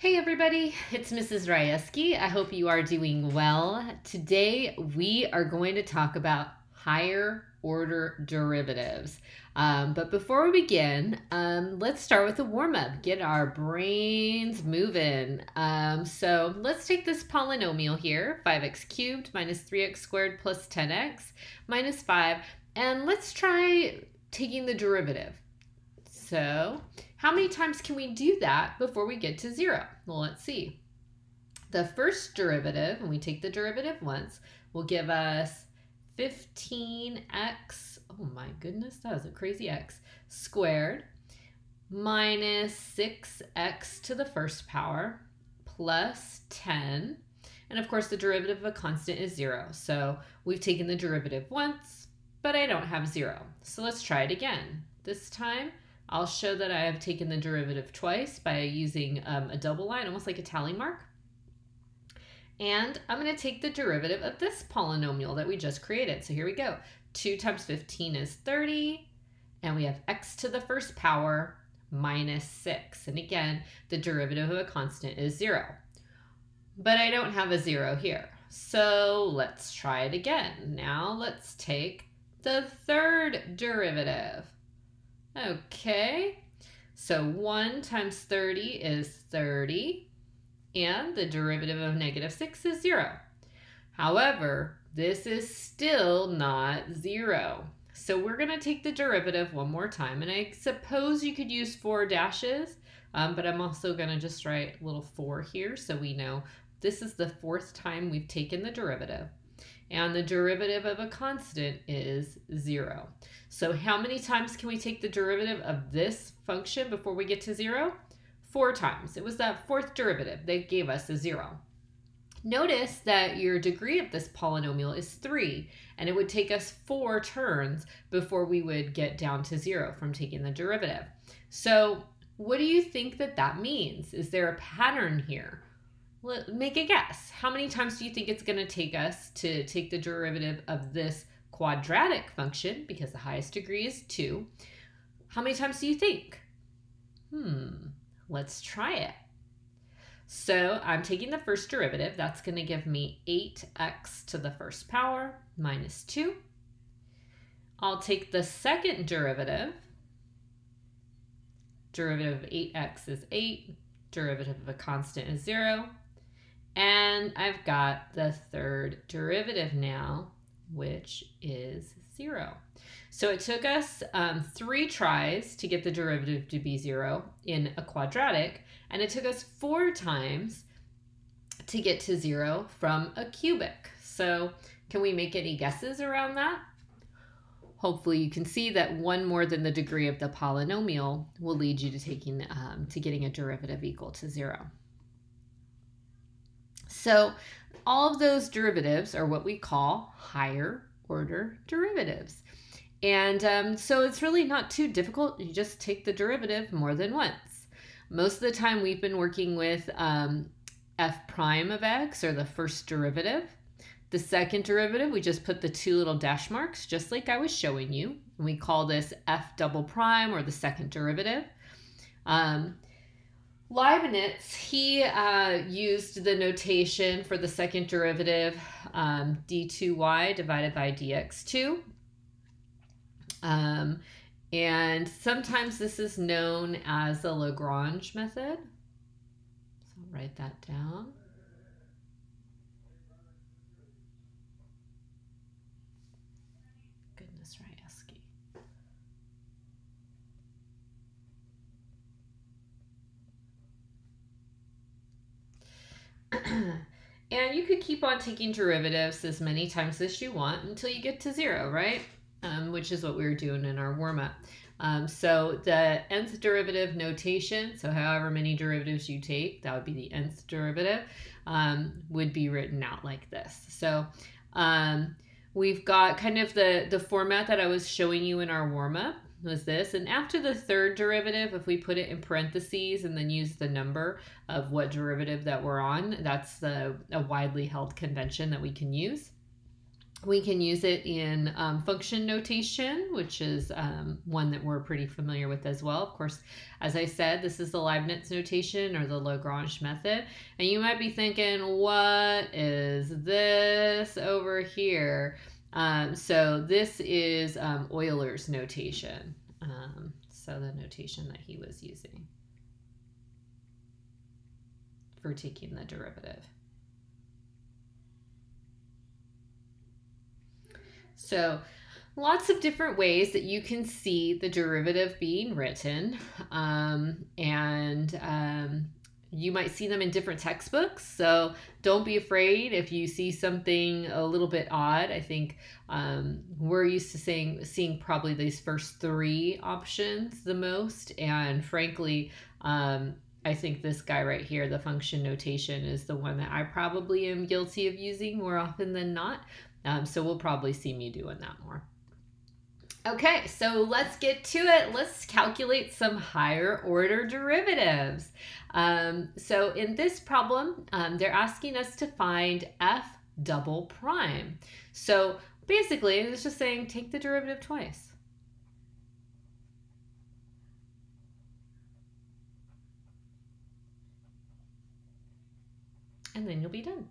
Hey everybody, it's Mrs. Rajewski. I hope you are doing well. Today we are going to talk about higher order derivatives. Um, but before we begin, um, let's start with a warm up, get our brains moving. Um, so let's take this polynomial here 5x cubed minus 3x squared plus 10x minus 5, and let's try taking the derivative. So, how many times can we do that before we get to zero? Well, let's see. The first derivative, when we take the derivative once, will give us 15x, oh my goodness, that is a crazy x, squared minus 6x to the first power plus 10. And of course, the derivative of a constant is zero. So we've taken the derivative once, but I don't have zero. So let's try it again. This time, I'll show that I have taken the derivative twice by using um, a double line, almost like a tally mark. And I'm going to take the derivative of this polynomial that we just created. So here we go. 2 times 15 is 30, and we have x to the first power minus 6. And again, the derivative of a constant is 0. But I don't have a 0 here. So let's try it again. Now let's take the third derivative. Okay, so 1 times 30 is 30, and the derivative of negative 6 is 0. However, this is still not 0. So we're going to take the derivative one more time, and I suppose you could use four dashes, um, but I'm also going to just write a little 4 here so we know this is the fourth time we've taken the derivative and the derivative of a constant is zero. So how many times can we take the derivative of this function before we get to zero? Four times. It was that fourth derivative that gave us a zero. Notice that your degree of this polynomial is 3, and it would take us 4 turns before we would get down to 0 from taking the derivative. So what do you think that that means? Is there a pattern here? Make a guess. How many times do you think it's going to take us to take the derivative of this quadratic function, because the highest degree is 2? How many times do you think? Hmm, let's try it. So I'm taking the first derivative. That's going to give me 8x to the first power minus 2. I'll take the second derivative. Derivative of 8x is 8. Derivative of a constant is 0. And I've got the third derivative now, which is zero. So it took us um, three tries to get the derivative to be zero in a quadratic, and it took us four times to get to zero from a cubic. So can we make any guesses around that? Hopefully you can see that one more than the degree of the polynomial will lead you to taking um, to getting a derivative equal to zero. So all of those derivatives are what we call higher order derivatives. And um, so it's really not too difficult. You just take the derivative more than once. Most of the time we've been working with um, f prime of x, or the first derivative. The second derivative, we just put the two little dash marks, just like I was showing you. And we call this f double prime, or the second derivative. Um, Leibniz, he uh, used the notation for the second derivative um, d2y divided by dx2. Um, and sometimes this is known as the Lagrange method. So I'll write that down. and you could keep on taking derivatives as many times as you want until you get to zero, right? Um, which is what we were doing in our warm-up. Um, so the nth derivative notation, so however many derivatives you take, that would be the nth derivative, um, would be written out like this. So um, we've got kind of the, the format that I was showing you in our warm-up was this. And after the third derivative, if we put it in parentheses and then use the number of what derivative that we're on, that's the a widely held convention that we can use. we can use it in um, function notation, which is um, one that we're pretty familiar with as well. Of course, as I said, this is the Leibniz notation or the Lagrange method. And you might be thinking, what is this over here? Um, so this is um, Euler's notation. Um, so the notation that he was using for taking the derivative. So lots of different ways that you can see the derivative being written. Um, and um, you might see them in different textbooks. So don't be afraid if you see something a little bit odd. I think um, we're used to saying seeing probably these first three options the most. And frankly, um, I think this guy right here, the function notation, is the one that I probably am guilty of using more often than not. Um, so we'll probably see me doing that more. Okay, so let's get to it. Let's calculate some higher order derivatives. Um, so in this problem, um, they're asking us to find f double prime. So basically, it's just saying take the derivative twice. And then you'll be done.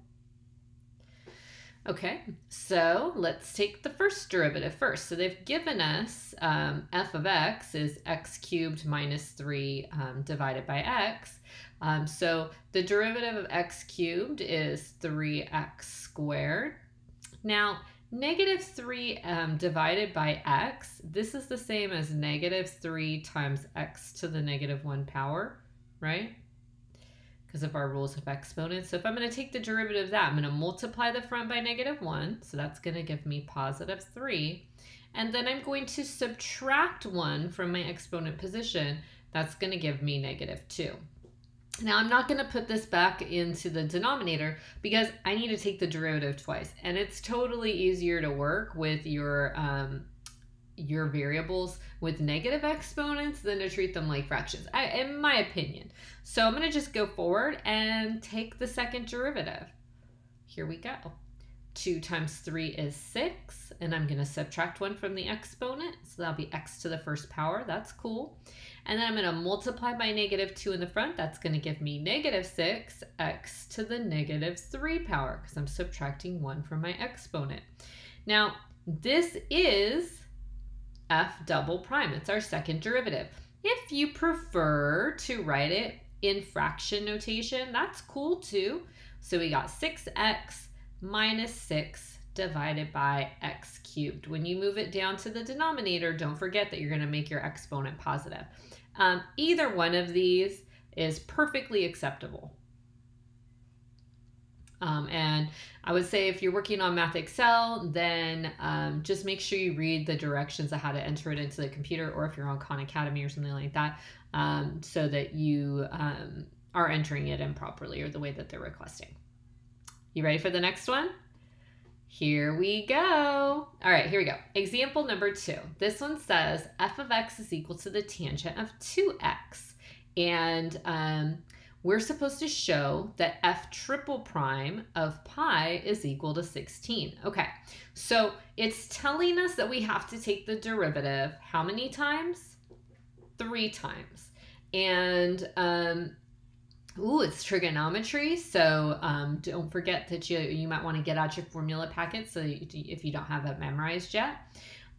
Okay, so let's take the first derivative first. So they've given us um, f of x is x cubed minus 3 um, divided by x. Um, so the derivative of x cubed is 3x squared. Now, negative 3 um, divided by x, this is the same as negative 3 times x to the negative 1 power, right? Because of our rules of exponents. So if I'm going to take the derivative of that, I'm going to multiply the front by negative 1. So that's going to give me positive 3. And then I'm going to subtract 1 from my exponent position. That's going to give me negative 2. Now I'm not going to put this back into the denominator because I need to take the derivative twice. And it's totally easier to work with your um, your variables with negative exponents than to treat them like fractions, I, in my opinion. So I'm going to just go forward and take the second derivative. Here we go. 2 times 3 is 6, and I'm going to subtract 1 from the exponent, so that'll be x to the first power. That's cool. And then I'm going to multiply by negative 2 in the front. That's going to give me negative 6, x to the negative 3 power, because I'm subtracting 1 from my exponent. Now, this is f double prime. It's our second derivative. If you prefer to write it in fraction notation, that's cool too. So we got 6x minus 6 divided by x cubed. When you move it down to the denominator, don't forget that you're going to make your exponent positive. Um, either one of these is perfectly acceptable. Um, and I would say if you're working on MathXL, then um, just make sure you read the directions of how to enter it into the computer, or if you're on Khan Academy or something like that, um, so that you um, are entering it in properly or the way that they're requesting. You ready for the next one? Here we go. All right, here we go. Example number two. This one says f of x is equal to the tangent of 2x. And um, we're supposed to show that f triple prime of pi is equal to 16. Okay, so it's telling us that we have to take the derivative how many times? Three times. And, um, ooh, it's trigonometry, so um, don't forget that you, you might want to get out your formula packet so you, if you don't have it memorized yet.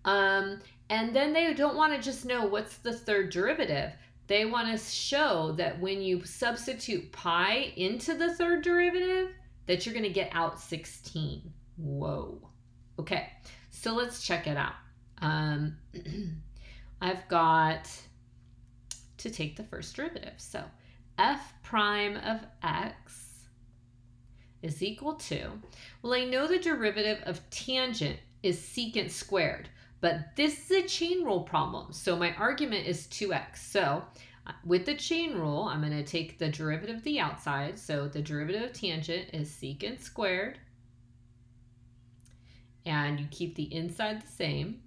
Um, and then they don't want to just know what's the third derivative they want to show that when you substitute pi into the third derivative, that you're going to get out 16. Whoa. Okay, so let's check it out. Um, I've got to take the first derivative. So f prime of x is equal to, well, I know the derivative of tangent is secant squared. But this is a chain rule problem. So my argument is 2x. So uh, with the chain rule, I'm going to take the derivative of the outside. So the derivative of tangent is secant squared. And you keep the inside the same.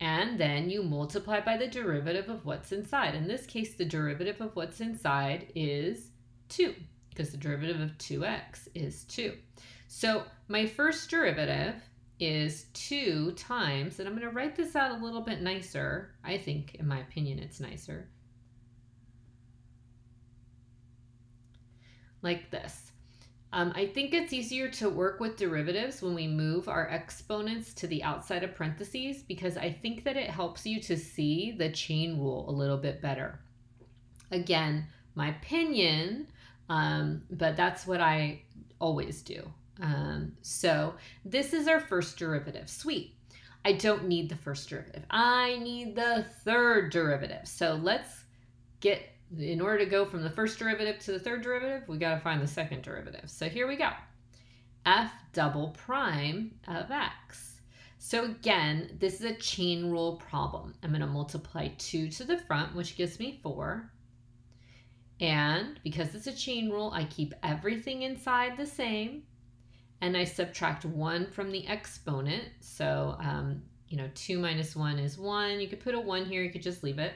And then you multiply by the derivative of what's inside. In this case, the derivative of what's inside is 2 because the derivative of 2x is 2. So my first derivative is 2 times, and I'm going to write this out a little bit nicer. I think, in my opinion, it's nicer. Like this. Um, I think it's easier to work with derivatives when we move our exponents to the outside of parentheses because I think that it helps you to see the chain rule a little bit better. Again, my opinion, um, but that's what I always do. Um, so this is our first derivative. Sweet. I don't need the first derivative. I need the third derivative. So let's get, in order to go from the first derivative to the third derivative, we got to find the second derivative. So here we go. f double prime of x. So again, this is a chain rule problem. I'm going to multiply 2 to the front, which gives me 4. And because it's a chain rule, I keep everything inside the same and I subtract 1 from the exponent. So, um, you know, 2 minus 1 is 1. You could put a 1 here, you could just leave it.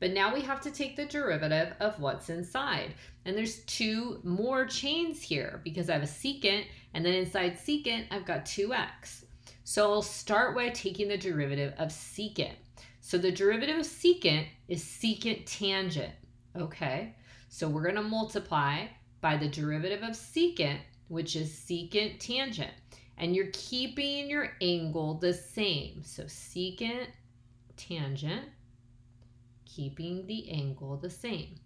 But now we have to take the derivative of what's inside. And there's two more chains here because I have a secant, and then inside secant, I've got 2x. So I'll start by taking the derivative of secant. So the derivative of secant is secant tangent, okay? So we're going to multiply by the derivative of secant, which is secant tangent. And you're keeping your angle the same. So secant tangent, keeping the angle the same.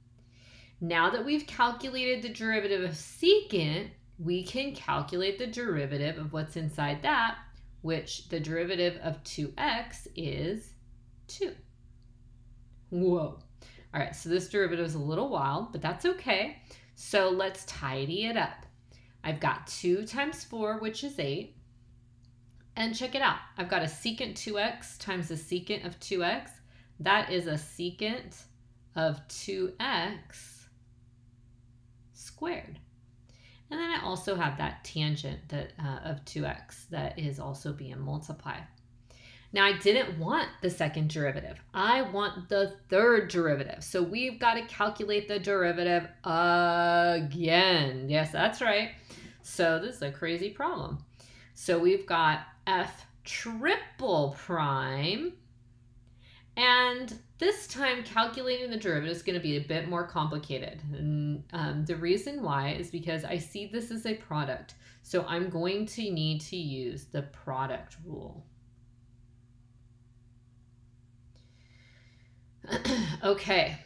Now that we've calculated the derivative of secant, we can calculate the derivative of what's inside that, which the derivative of 2x is 2. Whoa. All right, so this derivative is a little wild, but that's okay. So let's tidy it up. I've got 2 times 4, which is 8. And check it out. I've got a secant 2x times a secant of 2x. That is a secant of 2x squared. And then I also have that tangent that uh, of 2x that is also being multiplied. Now I didn't want the second derivative. I want the third derivative. So we've got to calculate the derivative again. Yes, that's right. So this is a crazy problem. So we've got f triple prime. And this time calculating the derivative is going to be a bit more complicated. And um, the reason why is because I see this as a product. So I'm going to need to use the product rule. okay,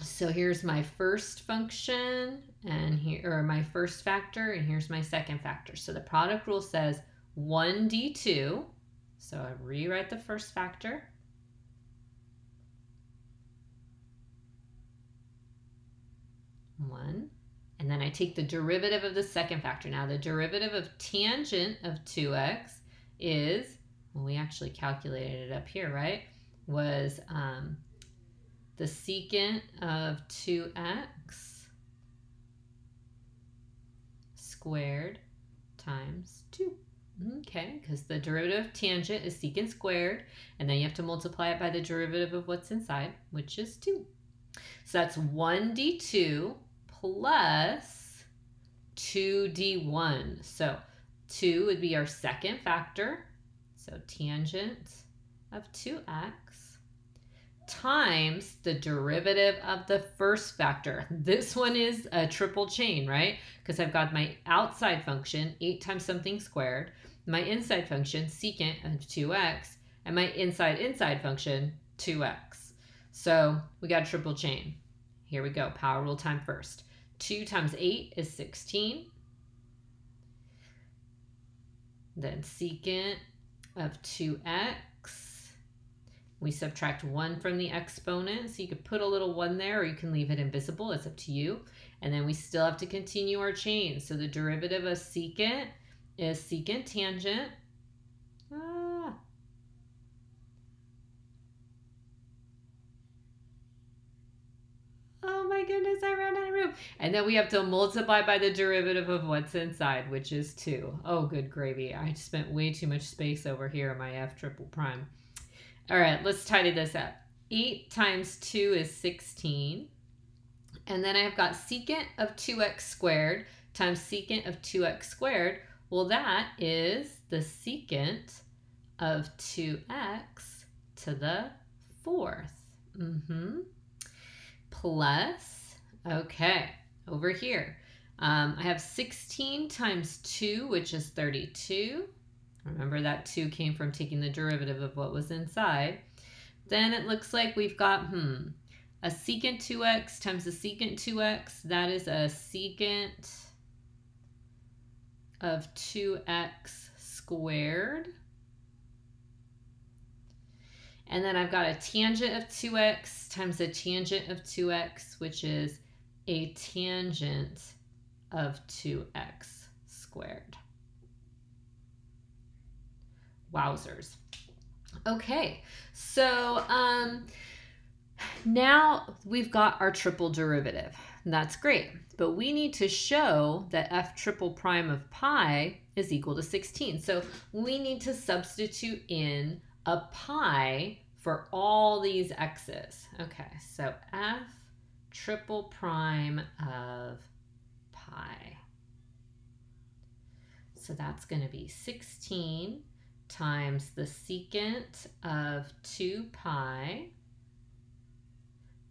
so here's my first function and here, or my first factor, and here's my second factor. So the product rule says 1d2. So I rewrite the first factor. One. And then I take the derivative of the second factor. Now the derivative of tangent of 2x is, well, we actually calculated it up here, right? Was um, the secant of 2x squared times 2. Okay, because the derivative of tangent is secant squared, and then you have to multiply it by the derivative of what's inside, which is 2. So that's 1d2 plus 2d1. So 2 would be our second factor. So tangent of 2x times the derivative of the first factor. This one is a triple chain, right? Because I've got my outside function, 8 times something squared, my inside function, secant of 2x, and my inside inside function, 2x. So we got a triple chain. Here we go, power rule time first. 2 times 8 is 16. Then secant of 2x we subtract 1 from the exponent, so you could put a little 1 there or you can leave it invisible. It's up to you. And then we still have to continue our chain. So the derivative of secant is secant tangent. Ah. Oh my goodness, I ran out of room. And then we have to multiply by the derivative of what's inside, which is 2. Oh, good gravy. I spent way too much space over here in my f triple prime. All right, let's tidy this up. 8 times 2 is 16. And then I've got secant of 2x squared times secant of 2x squared. Well, that is the secant of 2x to the fourth. Mm-hmm. Plus, okay, over here. Um, I have 16 times 2, which is 32. Remember that 2 came from taking the derivative of what was inside. Then it looks like we've got, hmm, a secant 2x times a secant 2x. That is a secant of 2x squared. And then I've got a tangent of 2x times a tangent of 2x, which is a tangent of 2x squared. Wowzers. Okay, so um, now we've got our triple derivative. That's great, but we need to show that f triple prime of pi is equal to 16. So we need to substitute in a pi for all these x's. Okay, so f triple prime of pi. So that's going to be 16 times the secant of 2 pi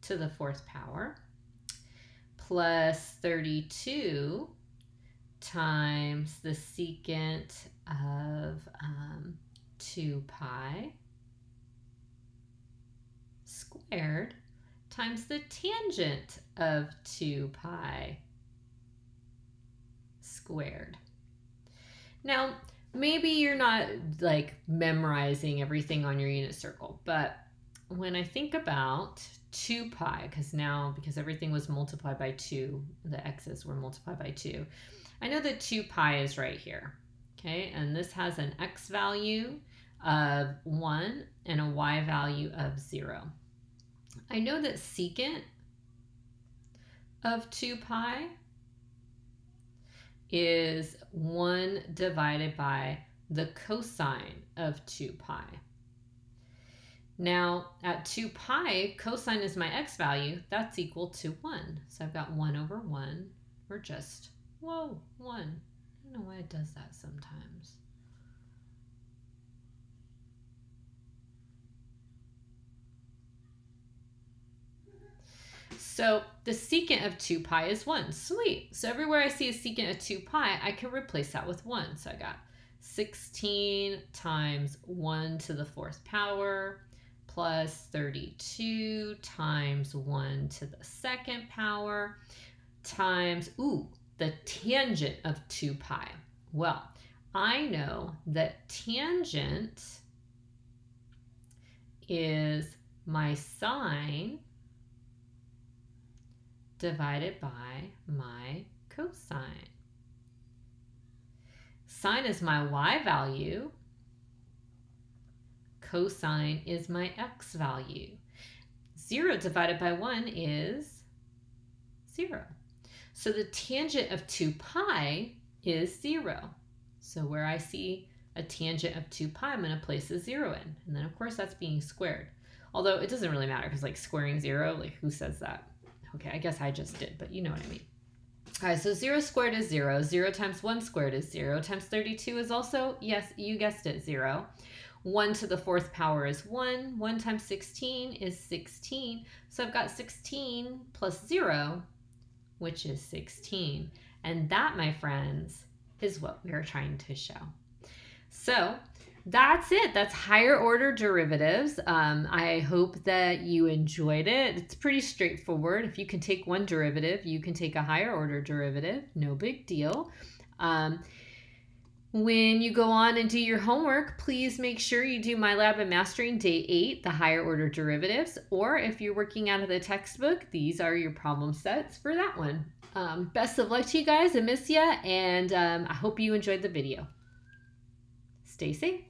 to the fourth power plus 32 times the secant of um, 2 pi squared times the tangent of 2 pi squared. Now, maybe you're not like memorizing everything on your unit circle, but when I think about 2 pi, because now, because everything was multiplied by 2, the x's were multiplied by 2, I know that 2 pi is right here, okay? And this has an x value of 1 and a y value of 0. I know that secant of 2 pi is 1 divided by the cosine of 2 pi. Now, at 2 pi, cosine is my x value. That's equal to 1. So I've got 1 over 1, or just, whoa, 1. I don't know why it does that sometimes. So the secant of 2 pi is 1. Sweet. So everywhere I see a secant of 2 pi, I can replace that with 1. So I got 16 times 1 to the fourth power plus 32 times 1 to the second power times, ooh, the tangent of 2 pi. Well, I know that tangent is my sine divided by my cosine. Sine is my y value. Cosine is my x value. 0 divided by 1 is 0. So the tangent of 2 pi is 0. So where I see a tangent of 2 pi, I'm going to place a 0 in. And then, of course, that's being squared. Although it doesn't really matter because, like, squaring 0, like, who says that? Okay, I guess I just did, but you know what I mean. All right, so 0 squared is 0. 0 times 1 squared is 0. Times 32 is also, yes, you guessed it, 0. 1 to the fourth power is 1. 1 times 16 is 16. So I've got 16 plus 0, which is 16. And that, my friends, is what we are trying to show. So that's it. That's higher order derivatives. Um, I hope that you enjoyed it. It's pretty straightforward. If you can take one derivative, you can take a higher order derivative. No big deal. Um, when you go on and do your homework, please make sure you do MyLab and Mastering Day 8, the higher order derivatives. Or if you're working out of the textbook, these are your problem sets for that one. Um, best of luck to you guys. I miss you, and um, I hope you enjoyed the video. Stay safe.